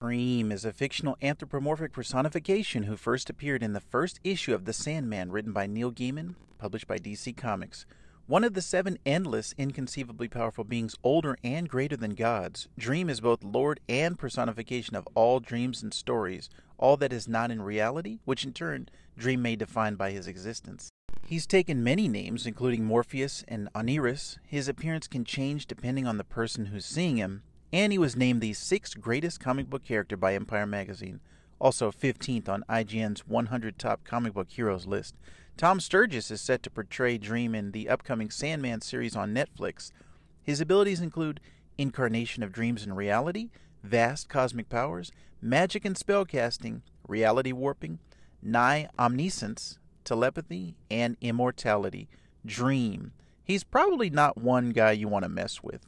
Dream is a fictional anthropomorphic personification who first appeared in the first issue of The Sandman, written by Neil Gaiman, published by DC Comics. One of the seven endless, inconceivably powerful beings older and greater than gods, Dream is both lord and personification of all dreams and stories, all that is not in reality, which in turn Dream may define by his existence. He's taken many names, including Morpheus and Oneiros. His appearance can change depending on the person who's seeing him, and he was named the sixth greatest comic book character by Empire Magazine, also 15th on IGN's 100 Top Comic Book Heroes list. Tom Sturridge is set to portray Dream in the upcoming Sandman series on Netflix. His abilities include incarnation of dreams in reality, vast cosmic powers, magic and spellcasting, reality warping, nigh omniscience, telepathy, and immortality. Dream. He's probably not one guy you want to mess with.